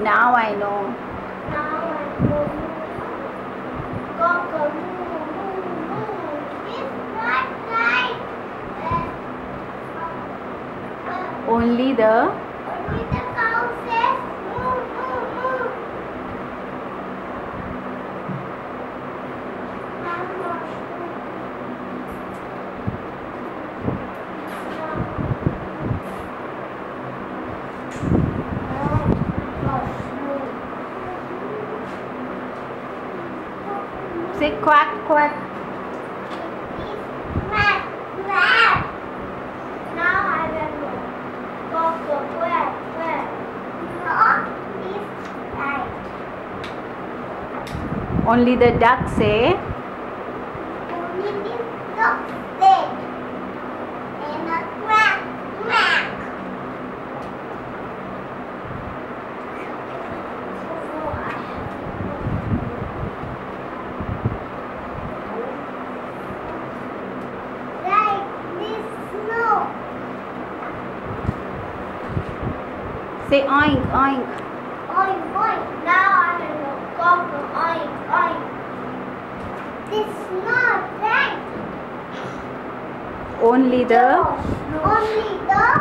Now I know. Cock a moo moo moo. It's not right. Uh, uh, Only the only the cow says moo moo moo. I'm not sure. Say quack quack. Now I right. Only the duck say Only this dog said. And a quack, quack. Right, this snow. Say oink oink. Oink, oink. Now I can go cock, oink, oink. This not right. Only the Only the